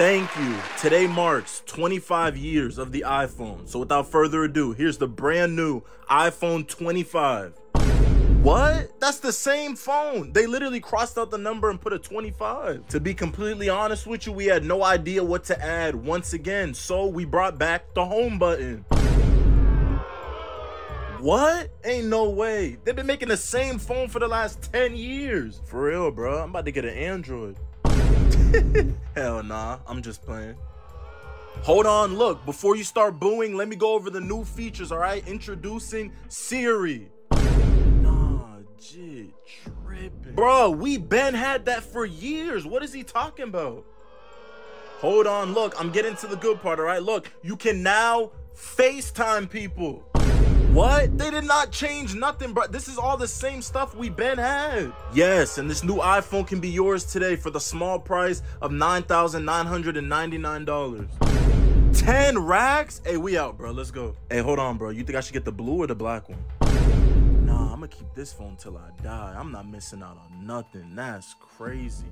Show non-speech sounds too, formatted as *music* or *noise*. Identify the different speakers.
Speaker 1: Thank you. Today marks 25 years of the iPhone. So without further ado, here's the brand new iPhone 25. What? That's the same phone. They literally crossed out the number and put a 25. To be completely honest with you, we had no idea what to add once again. So we brought back the home button. What? Ain't no way. They've been making the same phone for the last 10 years. For real, bro. I'm about to get an Android. *laughs* Hell nah, I'm just playing. Hold on, look, before you start booing, let me go over the new features, all right? Introducing Siri. Nah, jit, tripping. Bro, we been had that for years. What is he talking about? Hold on, look, I'm getting to the good part, all right? Look, you can now FaceTime people. What? They did not change nothing, bro. This is all the same stuff we been had. Yes, and this new iPhone can be yours today for the small price of $9,999. 10 racks? Hey, we out, bro. Let's go. Hey, hold on, bro. You think I should get the blue or the black one? Nah, I'm gonna keep this phone till I die. I'm not missing out on nothing. That's crazy.